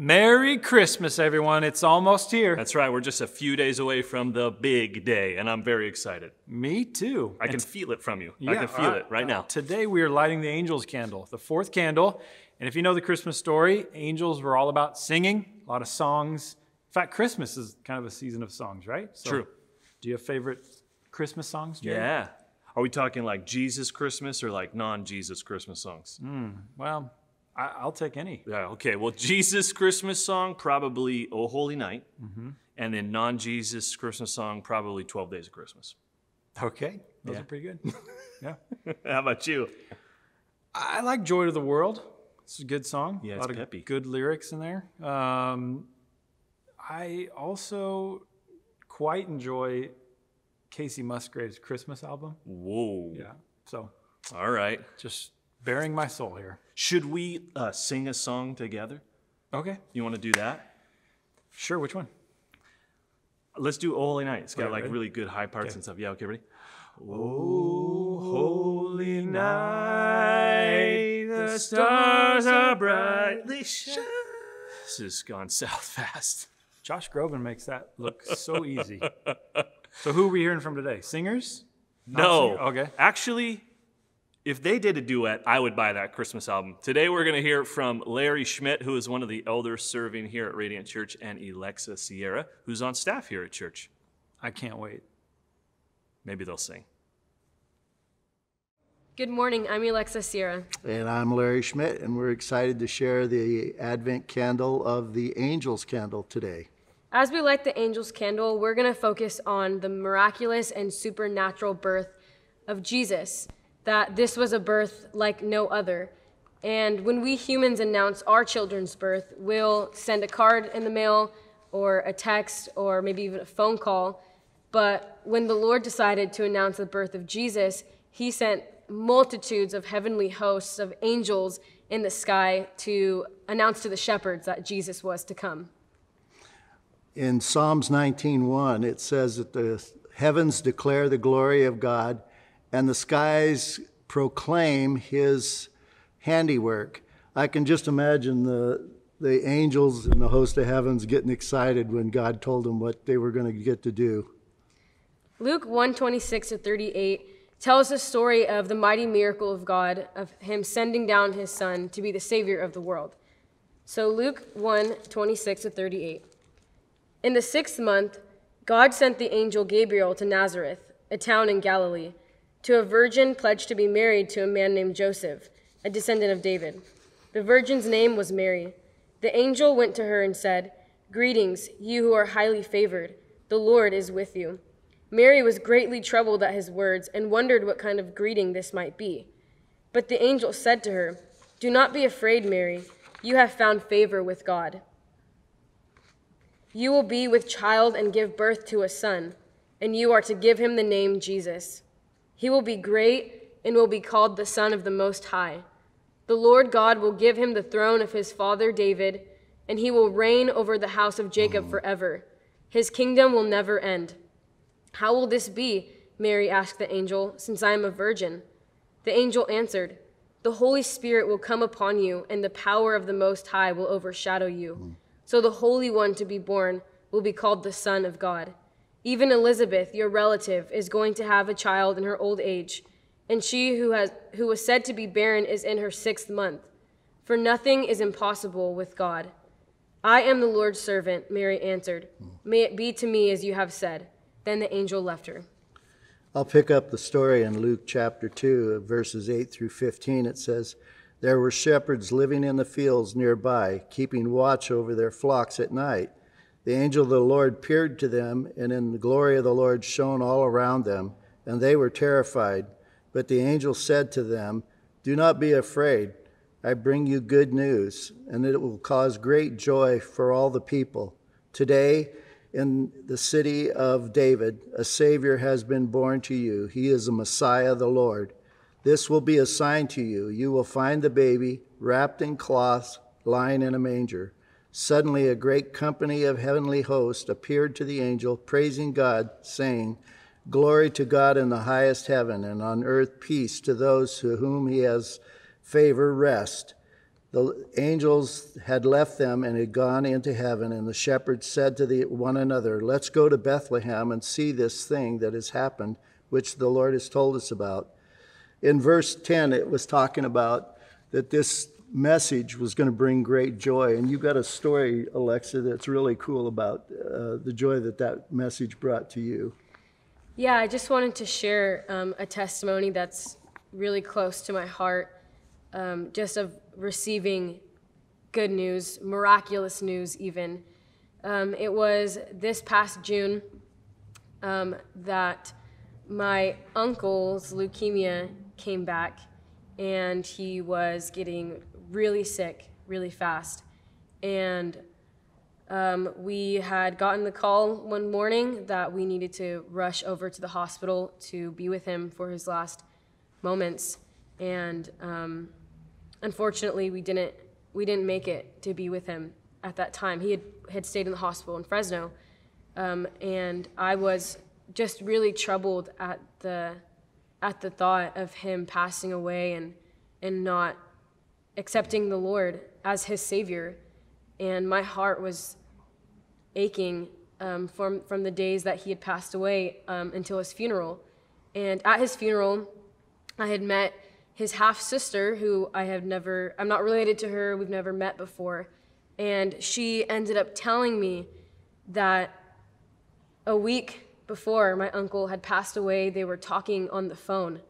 Merry Christmas, everyone. It's almost here. That's right, we're just a few days away from the big day, and I'm very excited. Me too. I can feel it from you. I can feel it uh, right now. Today we are lighting the angel's candle, the fourth candle. And if you know the Christmas story, angels were all about singing, a lot of songs. In fact, Christmas is kind of a season of songs, right? So, True. Do you have favorite Christmas songs, Jerry? Yeah. Are we talking like Jesus Christmas or like non Jesus Christmas songs? Hmm, well, I, I'll take any. Yeah, okay. Well, Jesus Christmas song, probably Oh Holy Night. And then non Jesus Christmas song, probably 12 Days of Christmas. Okay. Those Yeah. are pretty good. yeah. How about you? I like Joy to the World. It's a good song. Yeah, a it's lot of peppy. good lyrics in there. Um, I also quite enjoy Kacey Musgraves' Christmas album. Whoa. Yeah. So All right. just bearing my soul here. Should we uh, sing a song together? Okay. You want to do that? Sure. Which one? Let's do Oh Holy Night. It's got Okay, like ready? really good high parts and stuff. Yeah, okay, ready? Oh, Holy night, the stars are brightly shining. This has gone south fast. Josh Groban makes that look so easy. so who are we hearing from today? Singers? No. singer? Okay. Actually, if they did a duet, I would buy that Christmas album. Today we're going to hear from Larry Schmidt, who is one of the elders serving here at Radiant Church, and Elexa Sierra, who's on staff here at church. I can't wait. Maybe they'll sing. Good morning. I'm Elexa Sierra. And I'm Larry Schmidt, and we're excited to share the Advent candle of the Angel's Candle today. As we light the angel's candle, we're going to focus on the miraculous and supernatural birth of Jesus, that this was a birth like no other. And when we humans announce our children's birth, we'll send a card in the mail or a text or maybe even a phone call. But when the Lord decided to announce the birth of Jesus, he sent multitudes of heavenly hosts of angels in the sky to announce to the shepherds that Jesus was to come. In Psalms 19:1, it says that the heavens declare the glory of God, and the skies proclaim His handiwork. I can just imagine the the angels and the host of heavens getting excited when God told them what they were going to get to do. Luke 126 to 38 tells the story of the mighty miracle of God, of him sending down his son to be the savior of the world. So Luke 126 to 38. In the sixth month, God sent the angel Gabriel to Nazareth, a town in Galilee, to a virgin pledged to be married to a man named Joseph, a descendant of David. The virgin's name was Mary. The angel went to her and said, Greetings, you who are highly favored. The Lord is with you. Mary was greatly troubled at his words and wondered what kind of greeting this might be. But the angel said to her, Do not be afraid, Mary. You have found favor with God. You will be with child and give birth to a son, and you are to give him the name Jesus. He will be great and will be called the Son of the Most High. The Lord God will give him the throne of his father David, and he will reign over the house of Jacob mm. forever. His kingdom will never end. How will this be? Mary asked the angel, since I am a virgin. The angel answered, The Holy Spirit will come upon you, and the power of the Most High will overshadow you. Mm. So the Holy One to be born will be called the Son of God. Even Elizabeth, your relative, is going to have a child in her old age, and she who, has, who was said to be barren is in her sixth month. For nothing is impossible with God. I am the Lord's servant, Mary answered. May it be to me as you have said. Then the angel left her. I'll pick up the story in Luke chapter 2, verses 8 through 15. It says, There were shepherds living in the fields nearby, keeping watch over their flocks at night. The angel of the Lord appeared to them, and in the glory of the Lord shone all around them, and they were terrified. But the angel said to them, Do not be afraid. I bring you good news, and it will cause great joy for all the people. Today, in the city of David, a Savior has been born to you. He is the Messiah, the Lord. This will be a sign to you. You will find the baby wrapped in cloths, lying in a manger. Suddenly, a great company of heavenly hosts appeared to the angel, praising God, saying, Glory to God in the highest heaven, and on earth peace to those to whom he has favor rest. The angels had left them and had gone into heaven, and the shepherds said to the, one another, Let's go to Bethlehem and see this thing that has happened, which the Lord has told us about. In verse 10, it was talking about that this message was going to bring great joy. And you got a story, Elexa, that's really cool about uh, the joy that that message brought to you. Yeah, I just wanted to share um, a testimony that's really close to my heart, um, just of receiving good news, miraculous news, even. Um, it was this past June um, that my uncle's leukemia came back and he was getting really sick really fast. And um, we had gotten the call one morning that we needed to rush over to the hospital to be with him for his last moments. And um, unfortunately, we didn't we didn't make it to be with him at that time. He had had stayed in the hospital in Fresno, um, and I was just really troubled at the at the thought of him passing away and and not accepting the Lord as his savior. And my heart was aching um, from from the days that he had passed away um, until his funeral. And at his funeral, I had met his half sister, who I have never, I'm not related to her, we've never met before. And she ended up telling me that a week before my uncle had passed away, they were talking on the phone.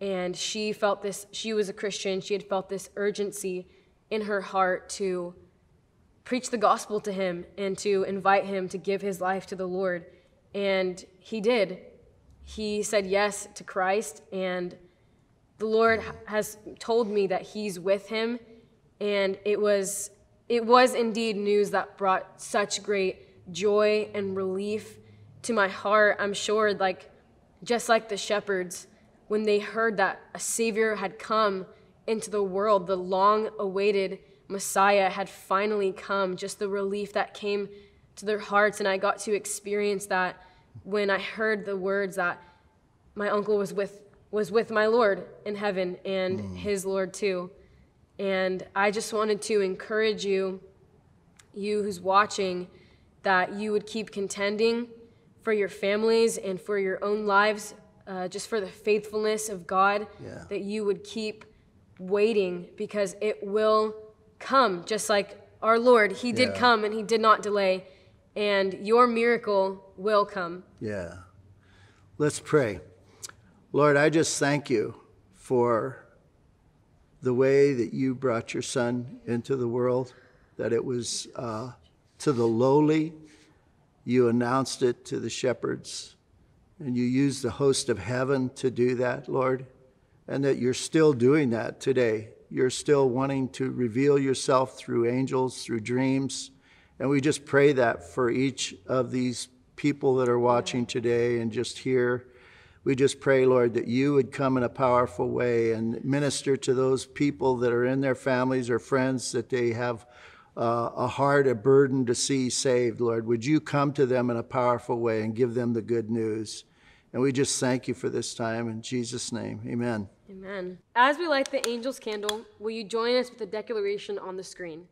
And she felt this, she was a Christian, she had felt this urgency in her heart to preach the gospel to him and to invite him to give his life to the Lord. And he did. He said yes to Christ, and the Lord has told me that He's with him, and it was it was indeed news that brought such great joy and relief to my heart. I'm sure, like just like the shepherds, when they heard that a Savior had come into the world, the long-awaited Messiah had finally come. Just the relief that came to their hearts, and I got to experience that when I heard the words that my uncle was with was with my Lord in heaven and mm. his Lord too. And I just wanted to encourage you, you who's watching, that you would keep contending for your families and for your own lives, uh, just for the faithfulness of God, yeah. that you would keep waiting because it will come, just like our Lord. He did yeah. come and He did not delay, and your miracle will come. Yeah. Let's pray. Lord, I just thank you for the way that you brought your son into the world, that it was uh, to the lowly. You announced it to the shepherds, and you use the host of heaven to do that, Lord, and that you're still doing that today. You're still wanting to reveal yourself through angels, through dreams. And we just pray that for each of these people that are watching today and just here we just pray, Lord, that you would come in a powerful way and minister to those people that are in their families or friends that they have uh, a heart, a burden to see saved, Lord. Would you come to them in a powerful way and give them the good news? And we just thank you for this time in Jesus' name. Amen. Amen. As we light the angel's candle, will you join us with the declaration on the screen?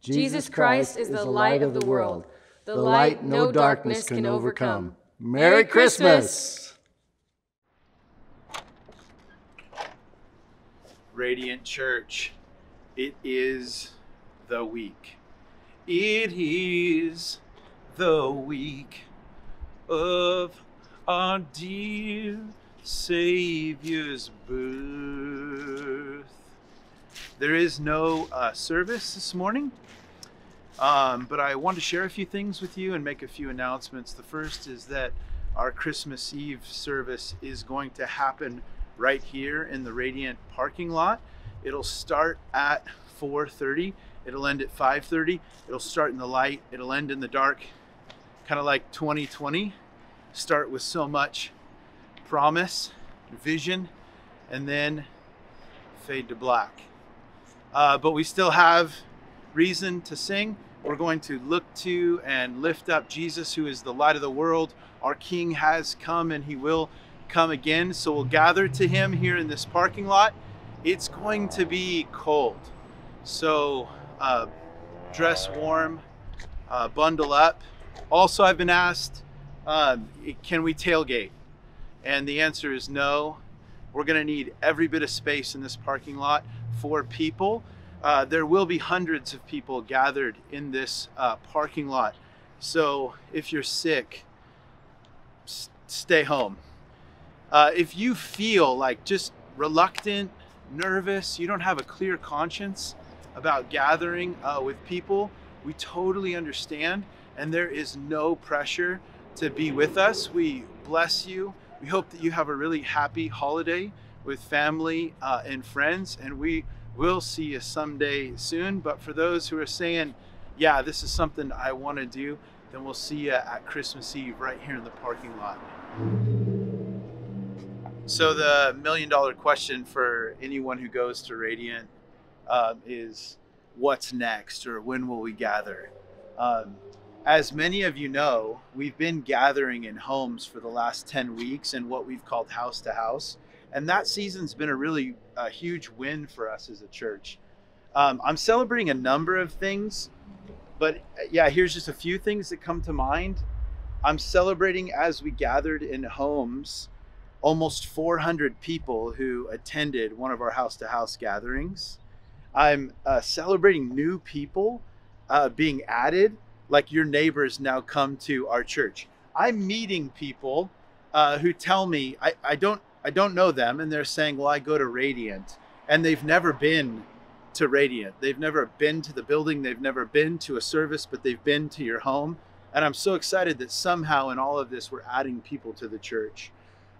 Jesus, Jesus Christ, is the light of the world, the light no darkness can overcome. Merry Christmas! Radiant Church. It is the week. It is the week of our dear Savior's birth. There is no uh, service this morning, um, but I want to share a few things with you and make a few announcements. The first is that our Christmas Eve service is going to happen right here in the Radiant parking lot. It'll start at 4.30. It'll end at 5.30. It'll start in the light. It'll end in the dark, kind of like 2020. Start with so much promise, vision, and then fade to black. Uh, but we still have reason to sing. We're going to look to and lift up Jesus, who is the light of the world. Our King has come and he will come again. So we'll gather to him here in this parking lot. It's going to be cold. So uh, dress warm, uh, bundle up. Also, I've been asked, um, can we tailgate? And the answer is no. We're going to need every bit of space in this parking lot for people. Uh, there will be hundreds of people gathered in this uh, parking lot. So if you're sick, stay home. Uh, if you feel like just reluctant, nervous, you don't have a clear conscience about gathering uh, with people, we totally understand. And there is no pressure to be with us. We bless you. We hope that you have a really happy holiday with family uh, and friends. And we will see you someday soon. But for those who are saying, yeah, this is something I want to do, then we'll see you at Christmas Eve right here in the parking lot. So, the million dollar question for anyone who goes to Radiant um, is what's next or when will we gather? Um, as many of you know, we've been gathering in homes for the last 10 weeks in what we've called house to house. And that season's been a really a huge win for us as a church. Um, I'm celebrating a number of things, but uh, yeah, here's just a few things that come to mind. I'm celebrating as we gathered in homes almost 400 people who attended one of our house to house gatherings. I'm uh, celebrating new people uh, being added, like your neighbors now come to our church. I'm meeting people uh, who tell me I, I don't I don't know them, and they're saying, "Well, I go to Radiant," and they've never been to Radiant. They've never been to the building. They've never been to a service, but they've been to your home. And I'm so excited that somehow in all of this we're adding people to the church.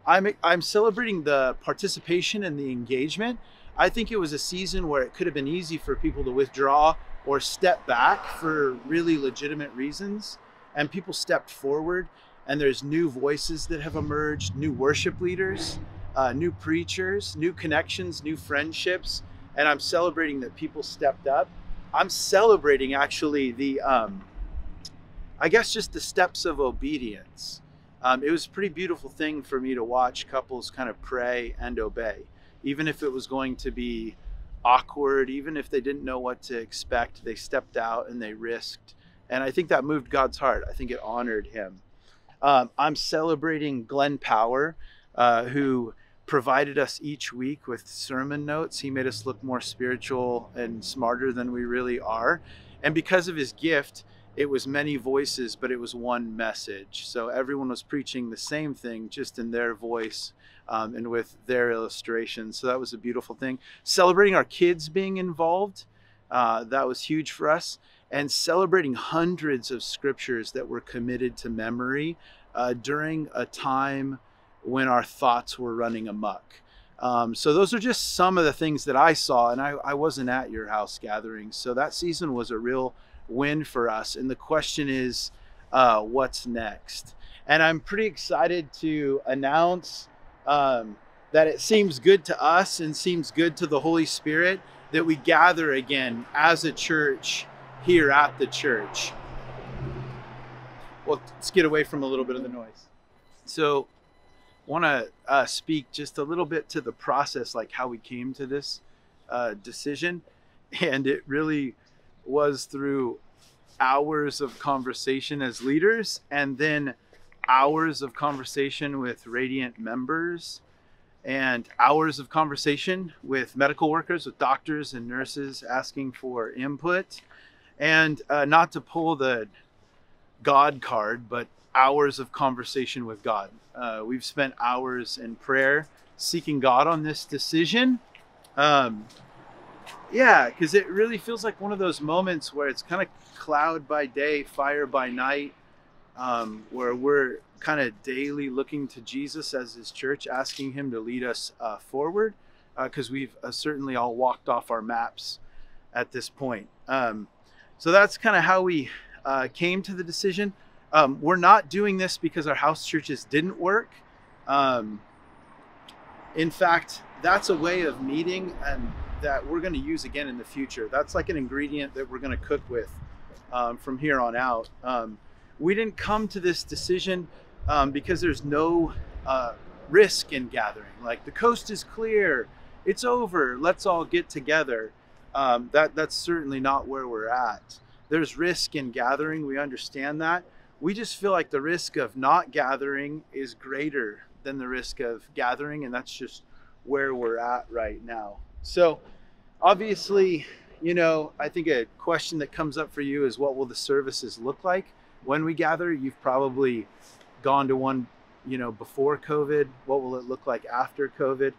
I'm I'm celebrating the participation and the engagement. I think it was a season where it could have been easy for people to withdraw or step back for really legitimate reasons, and people stepped forward. And there's new voices that have emerged, new worship leaders, uh, new preachers, new connections, new friendships, and I'm celebrating that people stepped up. I'm celebrating actually the, um, I guess, just the steps of obedience. Um, it was a pretty beautiful thing for me to watch couples kind of pray and obey, even if it was going to be awkward, even if they didn't know what to expect, they stepped out and they risked. And I think that moved God's heart. I think it honored him. Um, I'm celebrating Glenn Power, uh, who provided us each week with sermon notes. He made us look more spiritual and smarter than we really are. And because of his gift, it was many voices, but it was one message. So everyone was preaching the same thing, just in their voice um, and with their illustrations. So that was a beautiful thing. Celebrating our kids being involved, uh, that was huge for us. And celebrating hundreds of scriptures that were committed to memory uh, during a time when our thoughts were running amok. Um, so those are just some of the things that I saw, and I, I wasn't at your house gathering. So that season was a real win for us. And the question is, uh, what's next? And I'm pretty excited to announce um, that it seems good to us and seems good to the Holy Spirit that we gather again as a church here at the church. Well, let's get away from a little bit of the noise. So, want to uh, speak just a little bit to the process, like how we came to this uh, decision. And it really was through hours of conversation as leaders and then hours of conversation with Radiant members and hours of conversation with medical workers, with doctors and nurses asking for input. And uh, not to pull the God card, but hours of conversation with God. Uh, we've spent hours in prayer seeking God on this decision. Um, yeah, because it really feels like one of those moments where it's kind of cloud by day, fire by night, um, where we're kind of daily looking to Jesus as His church, asking Him to lead us uh, forward, because uh, we've uh, certainly all walked off our maps at this point. Um, so that's kind of how we uh, came to the decision. Um, we're not doing this because our house churches didn't work. Um, in fact, that's a way of meeting and that we're going to use again in the future. That's like an ingredient that we're going to cook with um, from here on out. We didn't come to this decision um, because there's no uh, risk in gathering. Like the coast is clear, it's over, let's all get together. Um, that that's certainly not where we're at. There's risk in gathering. We understand that. We just feel like the risk of not gathering is greater than the risk of gathering, and that's just where we're at right now. So, obviously, you know, I think a question that comes up for you is what will the services look like when we gather? You've probably gone to one, you know, before COVID. What will it look like after COVID?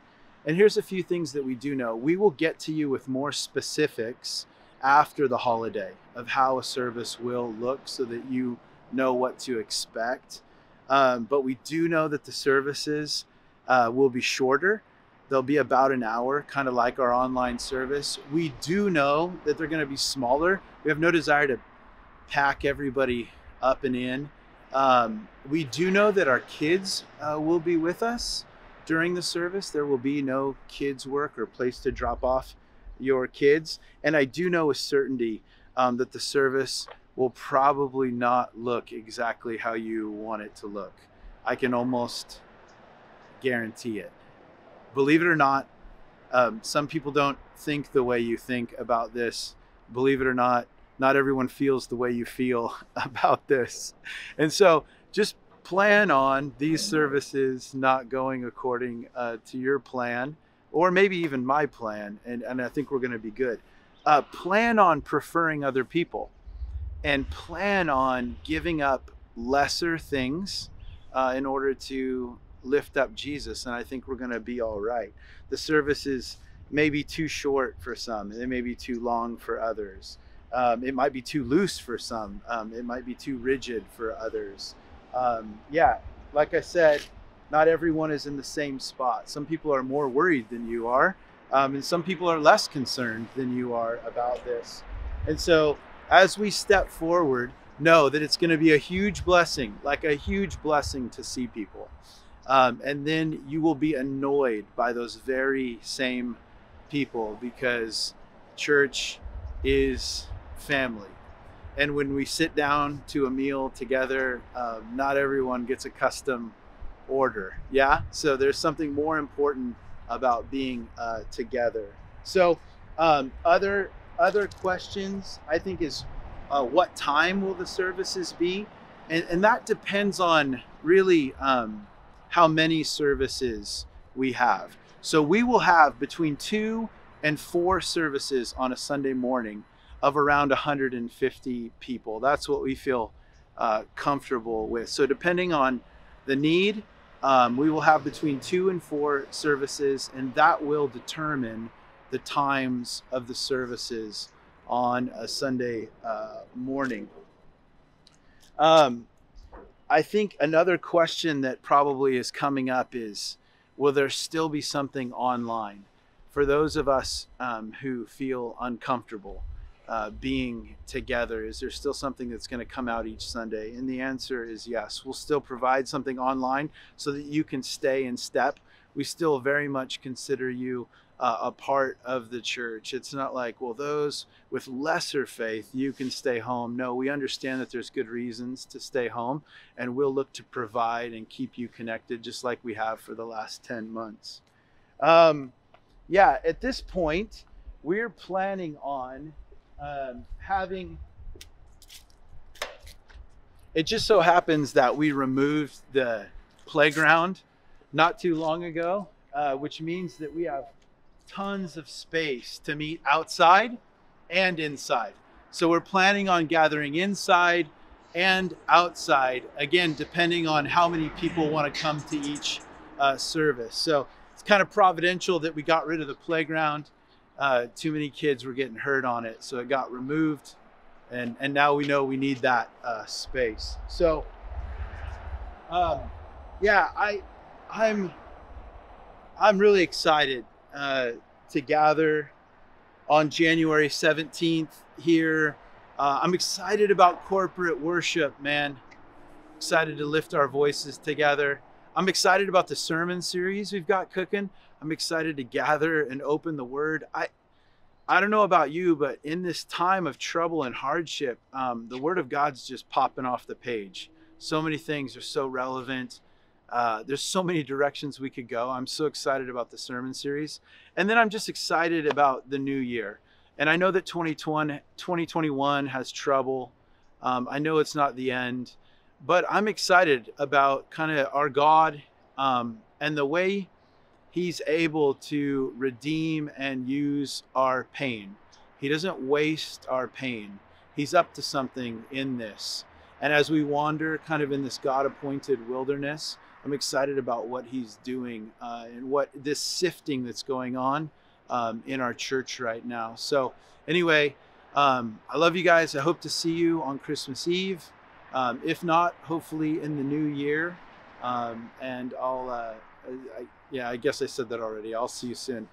And here's a few things that we do know. We will get to you with more specifics after the holiday of how a service will look so that you know what to expect. Um, but we do know that the services uh, will be shorter. They'll be about an hour, kind of like our online service. We do know that they're going to be smaller. We have no desire to pack everybody up and in. Um, we do know that our kids uh, will be with us during the service. There will be no kids' work or place to drop off your kids. And I do know with certainty um, that the service will probably not look exactly how you want it to look. I can almost guarantee it. Believe it or not, um, some people don't think the way you think about this. Believe it or not, not everyone feels the way you feel about this. And so just plan on these services not going according uh, to your plan or maybe even my plan, and, and I think we're going to be good. Uh, plan on preferring other people and plan on giving up lesser things uh, in order to lift up Jesus, and I think we're going to be all right. The services may be too short for some, and they may be too long for others. Um, it might be too loose for some, um, it might be too rigid for others. Um, yeah, like I said, not everyone is in the same spot. Some people are more worried than you are, um, and some people are less concerned than you are about this. And so, as we step forward, know that it's going to be a huge blessing, like a huge blessing to see people. Um, and then you will be annoyed by those very same people because church is family. And when we sit down to a meal together, um, not everyone gets a custom order. Yeah. So there's something more important about being uh, together. So um, other other questions I think is uh, what time will the services be, and, and that depends on really um, how many services we have. So we will have between two and four services on a Sunday morning of around 150 people. That's what we feel uh, comfortable with. So depending on the need um, we will have between two and four services, and that will determine the times of the services on a Sunday uh, morning. Um, I think another question that probably is coming up is Will there still be something online for those of us um, who feel uncomfortable? Uh, being together? Is there still something that's going to come out each Sunday? And the answer is yes. We'll still provide something online so that you can stay in step. We still very much consider you uh, a part of the church. It's not like, well, those with lesser faith, you can stay home. No, we understand that there's good reasons to stay home, and we'll look to provide and keep you connected just like we have for the last 10 months. Um, yeah, at this point, we're planning on um, having it just so happens that we removed the playground not too long ago, uh, which means that we have tons of space to meet outside and inside. So we're planning on gathering inside and outside, again, depending on how many people want to come to each uh, service. So it's kind of providential that we got rid of the playground uh, too many kids were getting hurt on it, so it got removed, and and now we know we need that uh, space. So, um, yeah, I I'm I'm really excited uh, to gather on January 17th here. Uh, I'm excited about corporate worship, man. Excited to lift our voices together. I'm excited about the sermon series we've got cooking. I'm excited to gather and open the Word. I, I don't know about you, but in this time of trouble and hardship, um, the Word of God's just popping off the page. So many things are so relevant. Uh, there's so many directions we could go. I'm so excited about the sermon series. And then I'm just excited about the new year. And I know that 2020, 2021 has trouble. Um, I know it's not the end, but I'm excited about kind of our God um, and the way He's able to redeem and use our pain. He doesn't waste our pain. He's up to something in this. And as we wander kind of in this God appointed wilderness, I'm excited about what He's doing uh, and what this sifting that's going on um, in our church right now. So, anyway, um, I love you guys. I hope to see you on Christmas Eve. Um, if not, hopefully in the new year. Um, and I'll, uh, I, I, yeah, I guess I said that already. I'll see you soon.